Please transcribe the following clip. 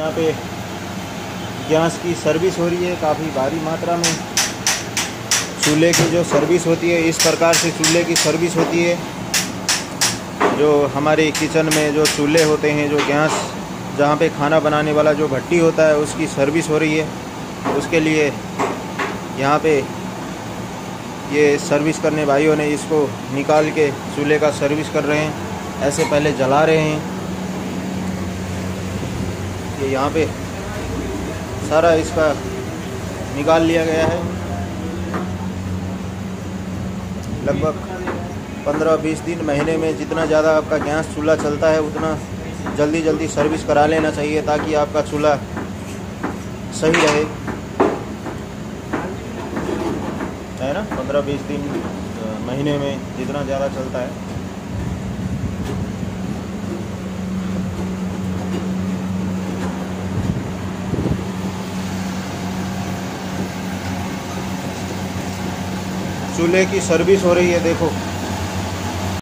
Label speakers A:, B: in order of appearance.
A: यहाँ पे गैस की सर्विस हो रही है काफ़ी भारी मात्रा में। चूल्हे की जो सर्विस होती है, इस प्रकार से चूल्हे की सर्विस होती है। जो हमारे किचन में जो चूल्हे होते हैं, जो गैस, जहाँ पे खाना बनाने वाला जो भट्टी होता है, उसकी सर्विस हो रही है। उसके लिए यहाँ पे ये सर्विस करने भाइयों ने इसको निकाल के चूल्हे का सर्विस कर रहे हैं। ऐसे पहले जला रहे हैं। ये यहाँ पे सारा इसका निकाल लिया गया है। लगभग पंद्रह बीस दिन महीने में जितना ज़्यादा आपका गैस चूल्हा चलता है, उतना जल्दी जल्दी सर्विस करा लेना चाहिए ताकि आपका चूल्हा सही रहे। है ना? पंद्रह बीस दिन महीने में जितना ज़्यादा चलता है। चूल्हे की सर्विस हो रही है देखो।